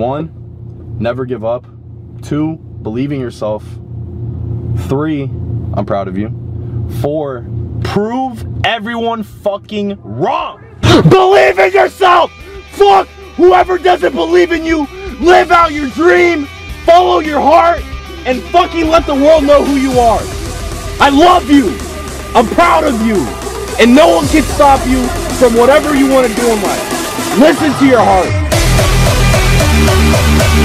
one, never give up. Two, believe in yourself. Three, I'm proud of you. Four, prove everyone fucking wrong. believe in yourself. Fuck whoever doesn't believe in you. Live out your dream. Follow your heart and fucking let the world know who you are. I love you. I'm proud of you. And no one can stop you from whatever you want to do in life. Listen to your heart.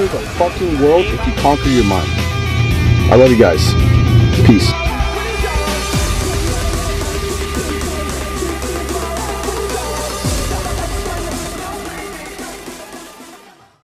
conquer the fucking world if you conquer your mind. I love you guys. Peace.